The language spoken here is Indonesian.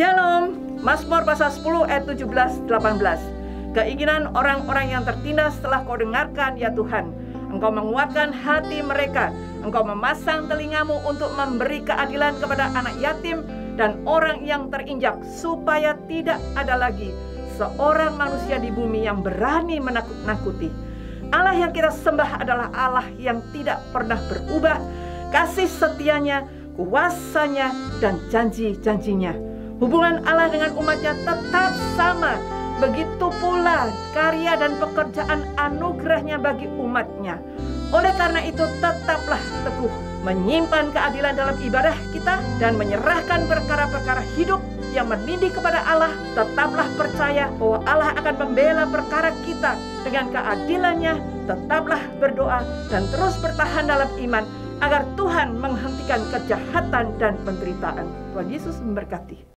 Shalom, Mazmur pasal 10 ayat 17 18. Keinginan orang-orang yang tertindas telah kau dengarkan ya Tuhan. Engkau menguatkan hati mereka. Engkau memasang telingamu untuk memberi keadilan kepada anak yatim dan orang yang terinjak supaya tidak ada lagi seorang manusia di bumi yang berani menakut-nakuti. Allah yang kita sembah adalah Allah yang tidak pernah berubah, kasih setianya, kuasanya, dan janji-janjinya. Hubungan Allah dengan umatnya tetap sama. Begitu pula karya dan pekerjaan anugerahnya bagi umatnya. Oleh karena itu tetaplah teguh menyimpan keadilan dalam ibadah kita dan menyerahkan perkara-perkara hidup yang menindih kepada Allah, tetaplah percaya bahwa Allah akan membela perkara kita dengan keadilannya. Tetaplah berdoa dan terus bertahan dalam iman agar Tuhan menghentikan kejahatan dan penderitaan. Tuhan Yesus memberkati.